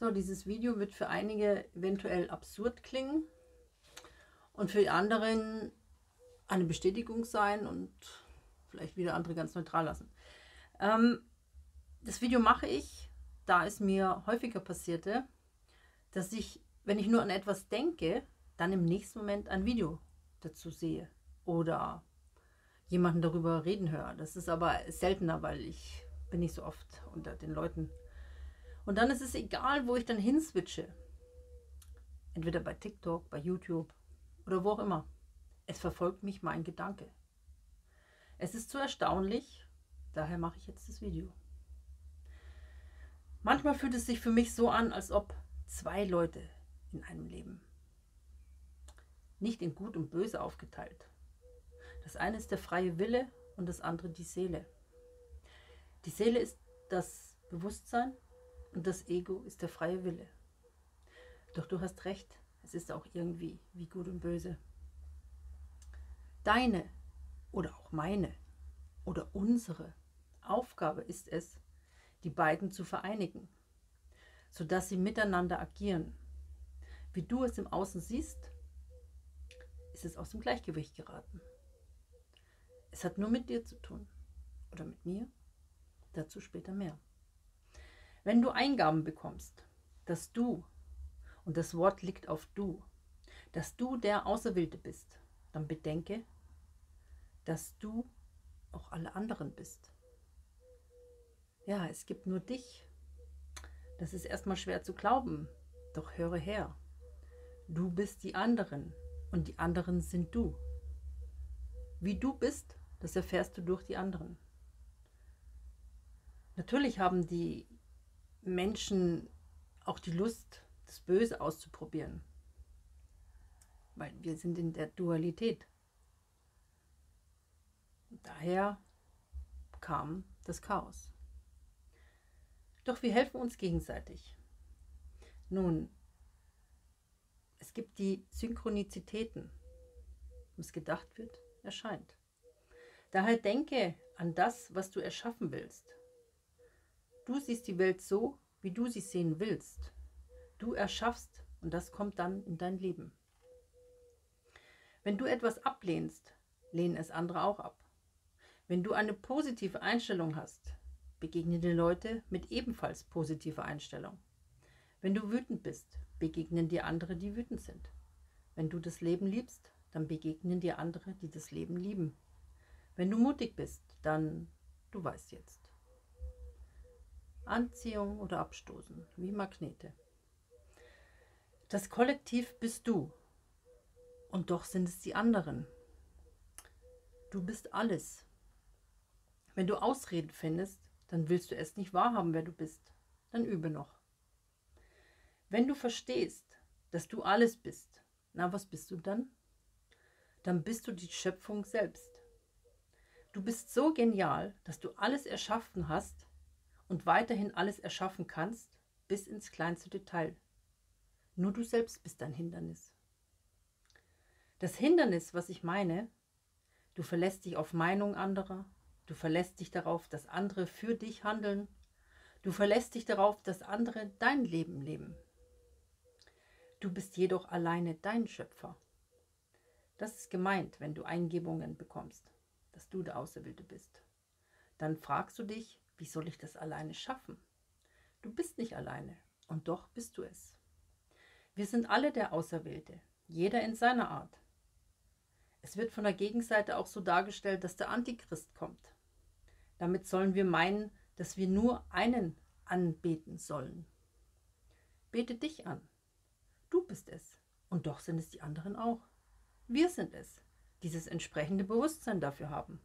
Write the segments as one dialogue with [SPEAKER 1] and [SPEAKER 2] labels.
[SPEAKER 1] So, dieses Video wird für einige eventuell absurd klingen und für die anderen eine Bestätigung sein und vielleicht wieder andere ganz neutral lassen. Ähm, das Video mache ich, da es mir häufiger passierte, dass ich, wenn ich nur an etwas denke, dann im nächsten Moment ein Video dazu sehe oder jemanden darüber reden höre. Das ist aber seltener, weil ich bin nicht so oft unter den Leuten. Und dann ist es egal, wo ich dann hinswitche. Entweder bei TikTok, bei YouTube oder wo auch immer. Es verfolgt mich mein Gedanke. Es ist zu erstaunlich, daher mache ich jetzt das Video. Manchmal fühlt es sich für mich so an, als ob zwei Leute in einem leben. Nicht in Gut und Böse aufgeteilt. Das eine ist der freie Wille und das andere die Seele. Die Seele ist das Bewusstsein und das Ego ist der freie Wille. Doch du hast recht, es ist auch irgendwie wie gut und böse. Deine oder auch meine oder unsere Aufgabe ist es, die beiden zu vereinigen, sodass sie miteinander agieren. Wie du es im Außen siehst, ist es aus dem Gleichgewicht geraten. Es hat nur mit dir zu tun oder mit mir, dazu später mehr. Wenn du Eingaben bekommst, dass du, und das Wort liegt auf du, dass du der Auserwählte bist, dann bedenke, dass du auch alle anderen bist. Ja, es gibt nur dich. Das ist erstmal schwer zu glauben, doch höre her. Du bist die anderen und die anderen sind du. Wie du bist, das erfährst du durch die anderen. Natürlich haben die Menschen auch die Lust, das Böse auszuprobieren, weil wir sind in der Dualität. Daher kam das Chaos. Doch wir helfen uns gegenseitig. Nun, es gibt die Synchronizitäten. Was gedacht wird, erscheint. Daher denke an das, was du erschaffen willst. Du siehst die Welt so, wie du sie sehen willst. Du erschaffst und das kommt dann in dein Leben. Wenn du etwas ablehnst, lehnen es andere auch ab. Wenn du eine positive Einstellung hast, begegnen dir Leute mit ebenfalls positiver Einstellung. Wenn du wütend bist, begegnen dir andere, die wütend sind. Wenn du das Leben liebst, dann begegnen dir andere, die das Leben lieben. Wenn du mutig bist, dann, du weißt jetzt. Anziehung oder Abstoßen, wie Magnete. Das Kollektiv bist du. Und doch sind es die anderen. Du bist alles. Wenn du Ausreden findest, dann willst du es nicht wahrhaben, wer du bist. Dann übe noch. Wenn du verstehst, dass du alles bist, na, was bist du dann? Dann bist du die Schöpfung selbst. Du bist so genial, dass du alles erschaffen hast und weiterhin alles erschaffen kannst, bis ins kleinste Detail. Nur du selbst bist dein Hindernis. Das Hindernis, was ich meine, du verlässt dich auf Meinung anderer, Du verlässt dich darauf, dass andere für dich handeln. Du verlässt dich darauf, dass andere dein Leben leben. Du bist jedoch alleine dein Schöpfer. Das ist gemeint, wenn du Eingebungen bekommst, dass du der Auserwählte bist. Dann fragst du dich, wie soll ich das alleine schaffen? Du bist nicht alleine und doch bist du es. Wir sind alle der Auserwählte, jeder in seiner Art. Es wird von der Gegenseite auch so dargestellt, dass der Antichrist kommt. Damit sollen wir meinen, dass wir nur einen anbeten sollen. Bete dich an. Du bist es. Und doch sind es die anderen auch. Wir sind es, dieses entsprechende Bewusstsein dafür haben.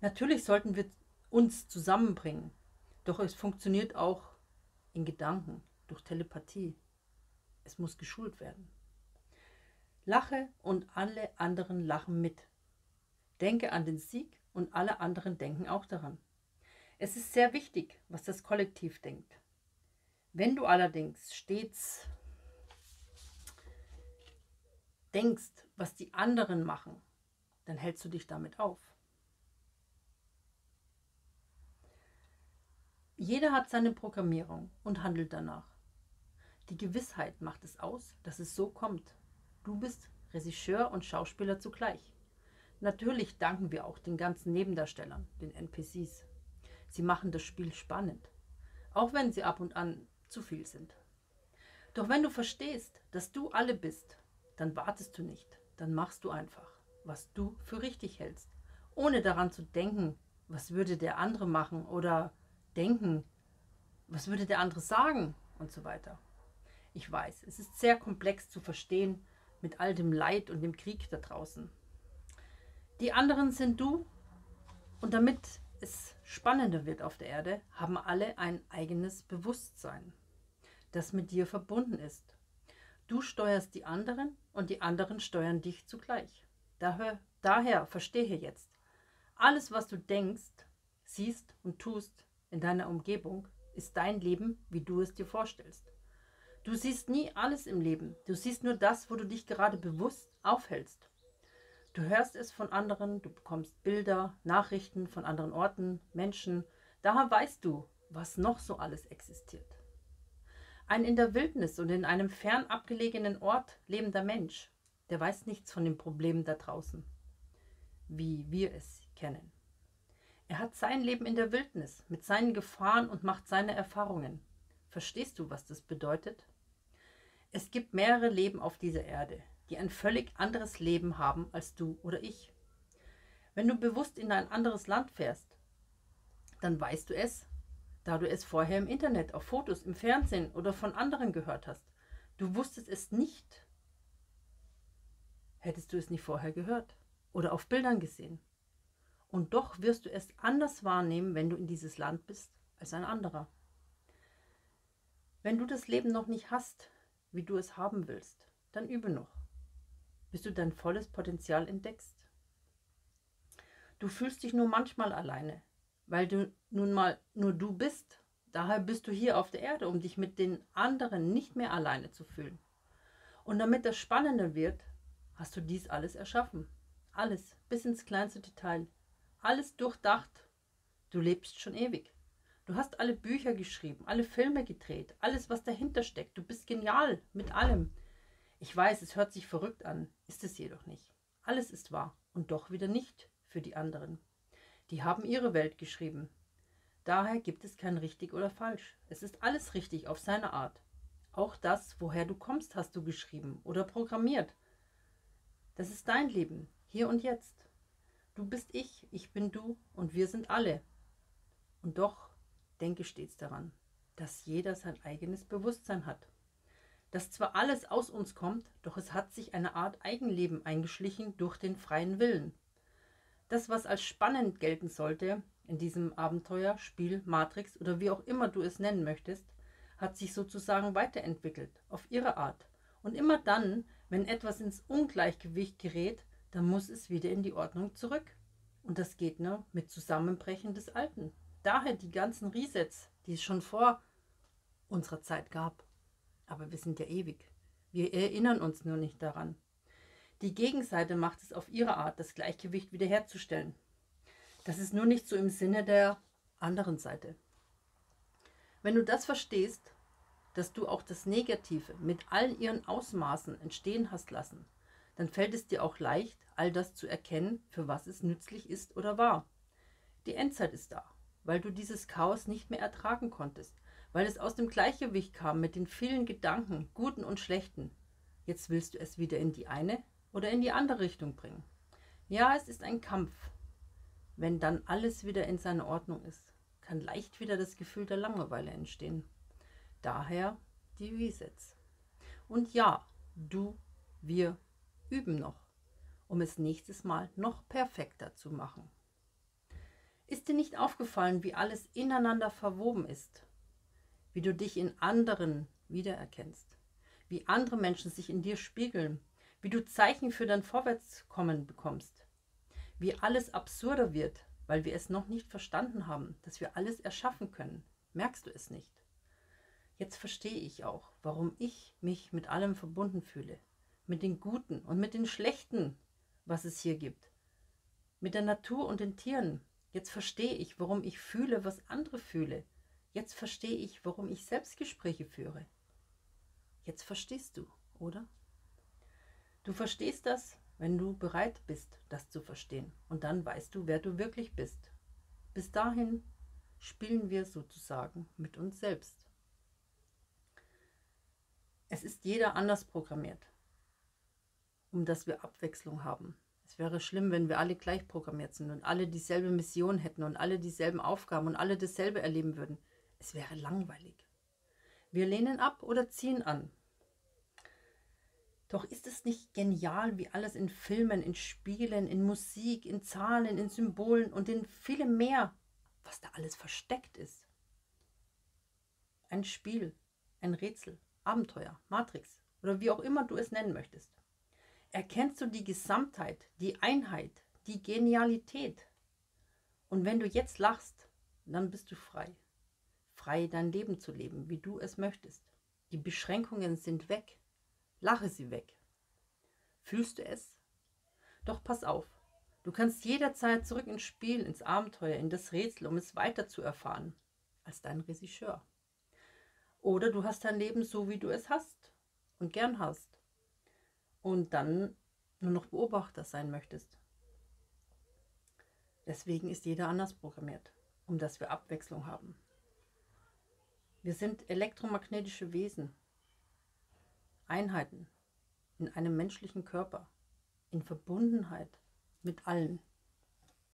[SPEAKER 1] Natürlich sollten wir uns zusammenbringen, doch es funktioniert auch in Gedanken, durch Telepathie. Es muss geschult werden. Lache und alle anderen lachen mit. Denke an den Sieg und alle anderen denken auch daran. Es ist sehr wichtig, was das Kollektiv denkt. Wenn du allerdings stets denkst, was die anderen machen, dann hältst du dich damit auf. Jeder hat seine Programmierung und handelt danach. Die Gewissheit macht es aus, dass es so kommt. Du bist Regisseur und Schauspieler zugleich. Natürlich danken wir auch den ganzen Nebendarstellern, den NPCs. Sie machen das Spiel spannend, auch wenn sie ab und an zu viel sind. Doch wenn du verstehst, dass du alle bist, dann wartest du nicht, dann machst du einfach, was du für richtig hältst, ohne daran zu denken, was würde der andere machen oder denken, was würde der andere sagen und so weiter. Ich weiß, es ist sehr komplex zu verstehen mit all dem Leid und dem Krieg da draußen. Die anderen sind du und damit es spannender wird auf der Erde, haben alle ein eigenes Bewusstsein, das mit dir verbunden ist. Du steuerst die anderen und die anderen steuern dich zugleich. Daher, daher verstehe jetzt, alles, was du denkst, siehst und tust in deiner Umgebung, ist dein Leben, wie du es dir vorstellst. Du siehst nie alles im Leben. Du siehst nur das, wo du dich gerade bewusst aufhältst. Du hörst es von anderen, du bekommst Bilder, Nachrichten von anderen Orten, Menschen. Daher weißt du, was noch so alles existiert. Ein in der Wildnis und in einem fern abgelegenen Ort lebender Mensch, der weiß nichts von den Problemen da draußen, wie wir es kennen. Er hat sein Leben in der Wildnis mit seinen Gefahren und macht seine Erfahrungen. Verstehst du, was das bedeutet? Es gibt mehrere Leben auf dieser Erde, die ein völlig anderes Leben haben als du oder ich. Wenn du bewusst in ein anderes Land fährst, dann weißt du es, da du es vorher im Internet, auf Fotos, im Fernsehen oder von anderen gehört hast. Du wusstest es nicht. Hättest du es nicht vorher gehört oder auf Bildern gesehen. Und doch wirst du es anders wahrnehmen, wenn du in dieses Land bist, als ein anderer. Wenn du das Leben noch nicht hast, wie du es haben willst, dann übe noch, bis du dein volles Potenzial entdeckst. Du fühlst dich nur manchmal alleine, weil du nun mal nur du bist. Daher bist du hier auf der Erde, um dich mit den anderen nicht mehr alleine zu fühlen. Und damit das spannender wird, hast du dies alles erschaffen. Alles, bis ins kleinste Detail. Alles durchdacht. Du lebst schon ewig. Du hast alle Bücher geschrieben, alle Filme gedreht, alles, was dahinter steckt. Du bist genial mit allem. Ich weiß, es hört sich verrückt an, ist es jedoch nicht. Alles ist wahr und doch wieder nicht für die anderen. Die haben ihre Welt geschrieben. Daher gibt es kein richtig oder falsch. Es ist alles richtig auf seine Art. Auch das, woher du kommst, hast du geschrieben oder programmiert. Das ist dein Leben, hier und jetzt. Du bist ich, ich bin du und wir sind alle. Und doch denke stets daran, dass jeder sein eigenes Bewusstsein hat. Dass zwar alles aus uns kommt, doch es hat sich eine Art Eigenleben eingeschlichen durch den freien Willen. Das, was als spannend gelten sollte in diesem Abenteuer, Spiel, Matrix oder wie auch immer du es nennen möchtest, hat sich sozusagen weiterentwickelt, auf ihre Art. Und immer dann, wenn etwas ins Ungleichgewicht gerät, dann muss es wieder in die Ordnung zurück. Und das geht nur mit Zusammenbrechen des Alten daher die ganzen Resets, die es schon vor unserer Zeit gab. Aber wir sind ja ewig. Wir erinnern uns nur nicht daran. Die Gegenseite macht es auf ihre Art, das Gleichgewicht wiederherzustellen. Das ist nur nicht so im Sinne der anderen Seite. Wenn du das verstehst, dass du auch das Negative mit all ihren Ausmaßen entstehen hast lassen, dann fällt es dir auch leicht, all das zu erkennen, für was es nützlich ist oder war. Die Endzeit ist da weil du dieses Chaos nicht mehr ertragen konntest, weil es aus dem Gleichgewicht kam mit den vielen Gedanken, guten und schlechten. Jetzt willst du es wieder in die eine oder in die andere Richtung bringen. Ja, es ist ein Kampf. Wenn dann alles wieder in seiner Ordnung ist, kann leicht wieder das Gefühl der Langeweile entstehen. Daher die Resets. Und ja, du, wir üben noch, um es nächstes Mal noch perfekter zu machen. Ist dir nicht aufgefallen, wie alles ineinander verwoben ist? Wie du dich in anderen wiedererkennst? Wie andere Menschen sich in dir spiegeln? Wie du Zeichen für dein Vorwärtskommen bekommst? Wie alles absurder wird, weil wir es noch nicht verstanden haben, dass wir alles erschaffen können? Merkst du es nicht? Jetzt verstehe ich auch, warum ich mich mit allem verbunden fühle. Mit den Guten und mit den Schlechten, was es hier gibt. Mit der Natur und den Tieren, Jetzt verstehe ich, warum ich fühle, was andere fühle. Jetzt verstehe ich, warum ich Selbstgespräche führe. Jetzt verstehst du, oder? Du verstehst das, wenn du bereit bist, das zu verstehen. Und dann weißt du, wer du wirklich bist. Bis dahin spielen wir sozusagen mit uns selbst. Es ist jeder anders programmiert, um dass wir Abwechslung haben. Es wäre schlimm, wenn wir alle gleich programmiert sind und alle dieselbe Mission hätten und alle dieselben Aufgaben und alle dasselbe erleben würden. Es wäre langweilig. Wir lehnen ab oder ziehen an. Doch ist es nicht genial, wie alles in Filmen, in Spielen, in Musik, in Zahlen, in Symbolen und in vielem mehr, was da alles versteckt ist? Ein Spiel, ein Rätsel, Abenteuer, Matrix oder wie auch immer du es nennen möchtest. Erkennst du die Gesamtheit, die Einheit, die Genialität? Und wenn du jetzt lachst, dann bist du frei. Frei dein Leben zu leben, wie du es möchtest. Die Beschränkungen sind weg. Lache sie weg. Fühlst du es? Doch pass auf, du kannst jederzeit zurück ins Spiel, ins Abenteuer, in das Rätsel, um es weiter zu erfahren, als dein Regisseur. Oder du hast dein Leben so, wie du es hast und gern hast. Und dann nur noch Beobachter sein möchtest. Deswegen ist jeder anders programmiert, um dass wir Abwechslung haben. Wir sind elektromagnetische Wesen, Einheiten in einem menschlichen Körper, in Verbundenheit mit allen.